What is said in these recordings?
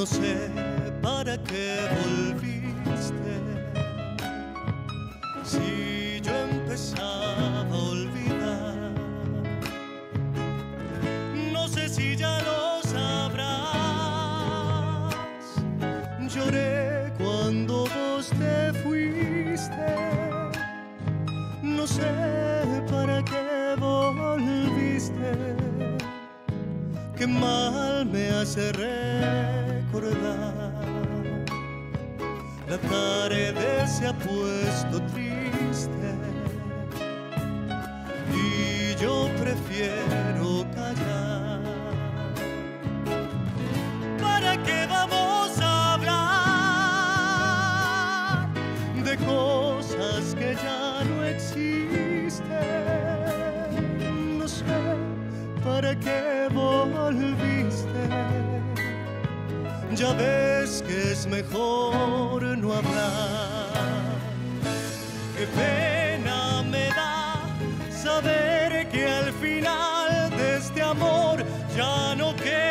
No sé para qué volviste. Si yo empezaba a olvidar, no sé si ya lo sabrás. Lloré cuando vos te fuiste. No sé para qué volviste. Qué mal me hace recordar. La tarde se ha puesto triste y yo prefiero callar. ¿Para qué vamos a hablar de cosas que ya no existen? Para qué volviste. Ya ves que es mejor no hablar. Qué pena me da saber que al final de este amor ya no queda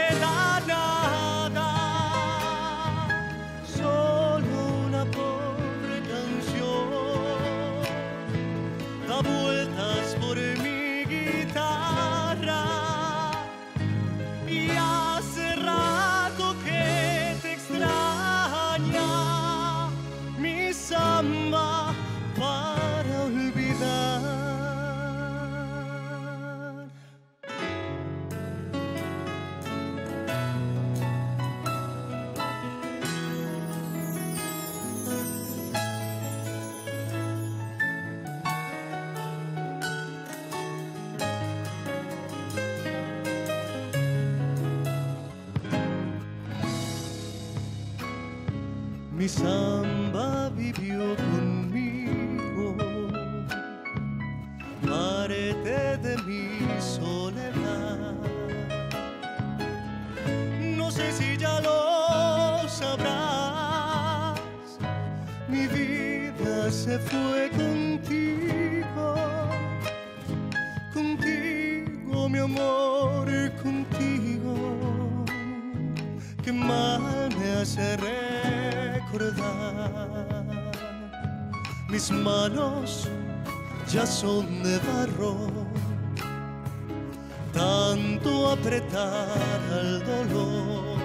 Mi samba vivió conmigo, parte de mi soledad. No sé si ya lo sabrás, mi vida se fue contigo, contigo mi amor, contigo. Que mal me hace Mis manos ya son de barro, tanto apretar al dolor.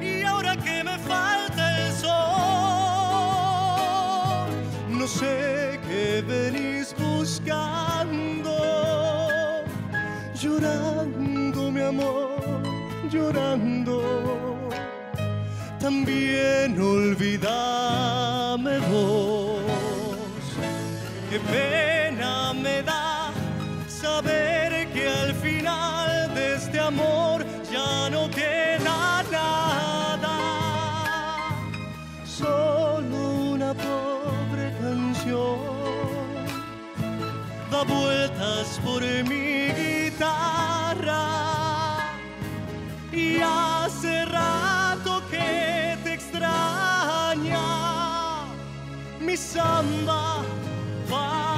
Y ahora que me falta el sol, no sé qué venís buscando llorando mi amor, llorando. También olvídame vos. Qué pena me da saber que al final de este amor ya no queda nada. Solo una pobre canción da vueltas por mi samba para